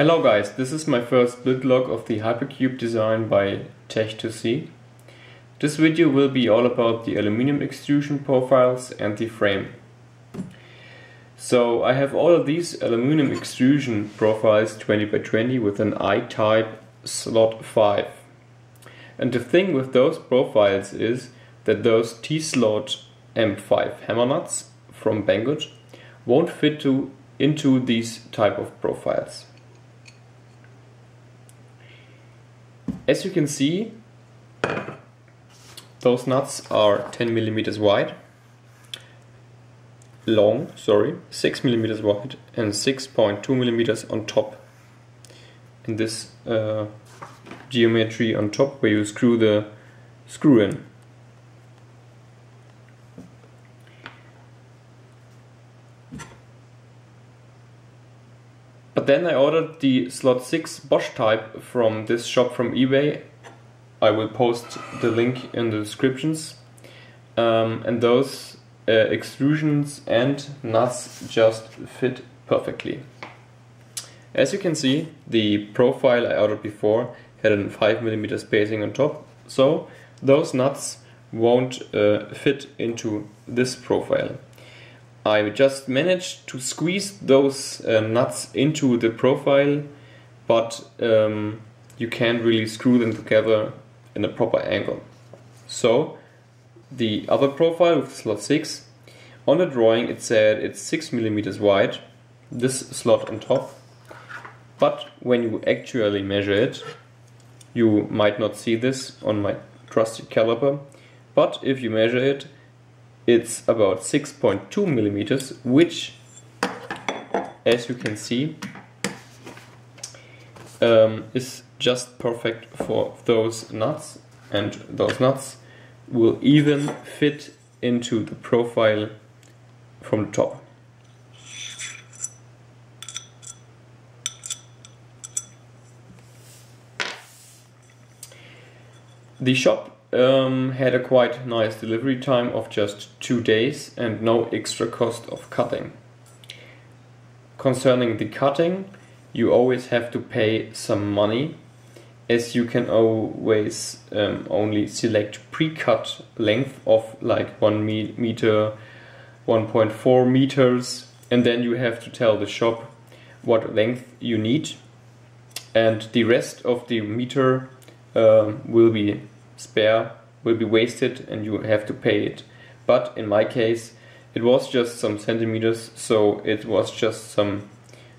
Hello guys, this is my first build log of the Hypercube design by Tech2C. This video will be all about the aluminum extrusion profiles and the frame. So I have all of these aluminum extrusion profiles 20 by 20 with an I-type slot 5. And the thing with those profiles is that those T-slot M5 hammer nuts from Banggood won't fit to, into these type of profiles. As you can see, those nuts are 10 millimeters wide, long, sorry, 6 millimeters wide and 6.2 millimeters on top. In this uh, geometry on top where you screw the screw in. But then I ordered the slot 6 Bosch type from this shop from eBay. I will post the link in the descriptions. Um, and those uh, extrusions and nuts just fit perfectly. As you can see, the profile I ordered before had a 5mm spacing on top, so those nuts won't uh, fit into this profile. I just managed to squeeze those uh, nuts into the profile, but um, you can't really screw them together in a proper angle. So the other profile with slot 6, on the drawing it said it's 6 millimeters wide, this slot on top, but when you actually measure it, you might not see this on my trusty caliper, but if you measure it, it's about 6.2 millimeters, which, as you can see, um, is just perfect for those nuts, and those nuts will even fit into the profile from the top. The shop um, had a quite nice delivery time of just two days and no extra cost of cutting. Concerning the cutting, you always have to pay some money as you can always um, only select pre-cut length of like 1 me meter, 1.4 meters and then you have to tell the shop what length you need and the rest of the meter uh, will be spare will be wasted and you have to pay it. But in my case, it was just some centimeters, so it was just some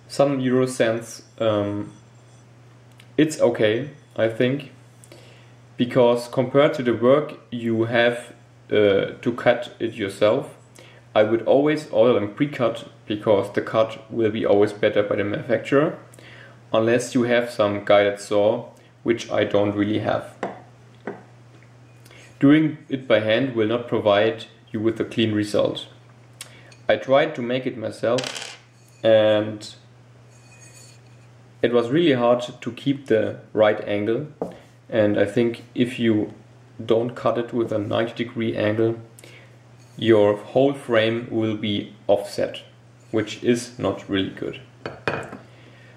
some euro cents. Um, it's okay, I think, because compared to the work you have uh, to cut it yourself, I would always order them pre-cut because the cut will be always better by the manufacturer, unless you have some guided saw, which I don't really have. Doing it by hand will not provide you with a clean result. I tried to make it myself and it was really hard to keep the right angle and I think if you don't cut it with a 90 degree angle your whole frame will be offset which is not really good.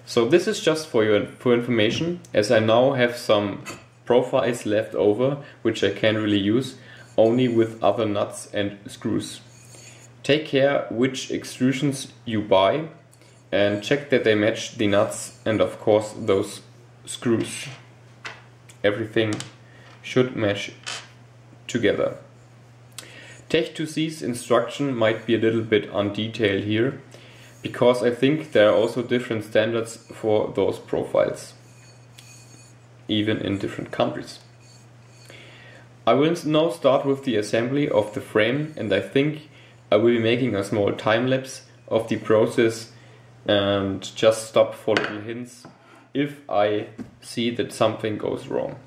So this is just for your for information as I now have some profiles left over, which I can really use, only with other nuts and screws. Take care which extrusions you buy and check that they match the nuts and of course those screws. Everything should match together. Tech2C's instruction might be a little bit undetailed here because I think there are also different standards for those profiles even in different countries. I will now start with the assembly of the frame and I think I will be making a small time lapse of the process and just stop for little hints if I see that something goes wrong.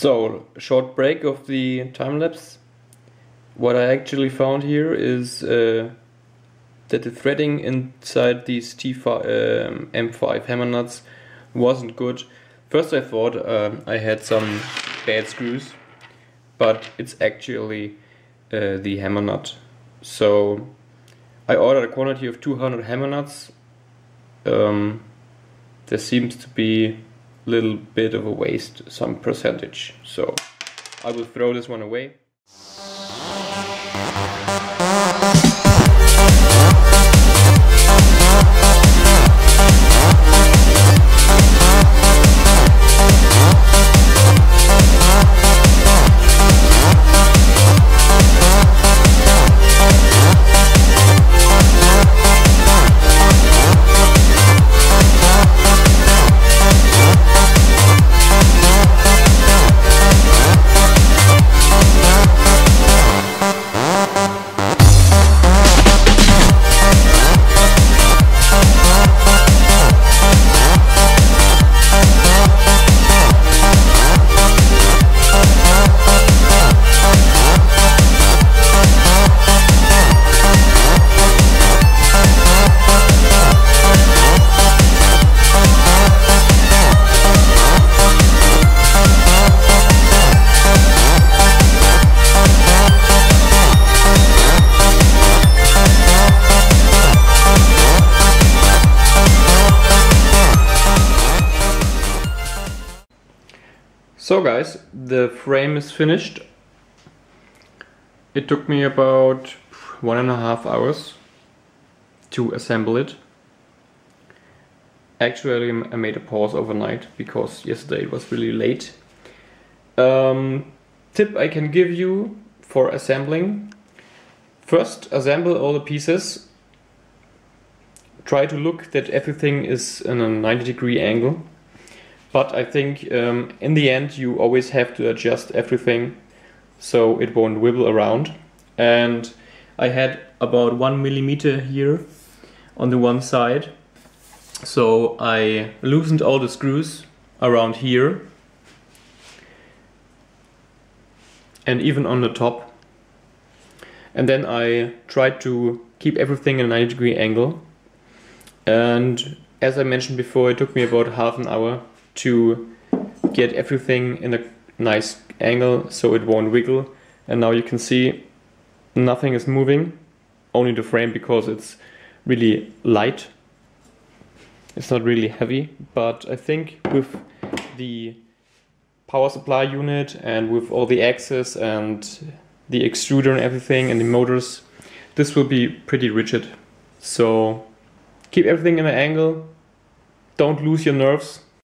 So, short break of the time lapse. What I actually found here is uh, that the threading inside these T5, um, M5 hammer nuts wasn't good. First, I thought uh, I had some bad screws, but it's actually uh, the hammer nut. So, I ordered a quantity of 200 hammer nuts. Um, there seems to be little bit of a waste, some percentage. So, I will throw this one away. So guys, the frame is finished. It took me about one and a half hours to assemble it. Actually, I made a pause overnight because yesterday it was really late. Um, tip I can give you for assembling. First, assemble all the pieces. Try to look that everything is in a 90 degree angle but I think um, in the end you always have to adjust everything so it won't wibble around. And I had about one millimeter here on the one side. So I loosened all the screws around here and even on the top. And then I tried to keep everything in a 90 degree angle. And as I mentioned before, it took me about half an hour to get everything in a nice angle so it won't wiggle. And now you can see nothing is moving, only the frame because it's really light. It's not really heavy, but I think with the power supply unit and with all the axes and the extruder and everything and the motors, this will be pretty rigid. So keep everything in an angle, don't lose your nerves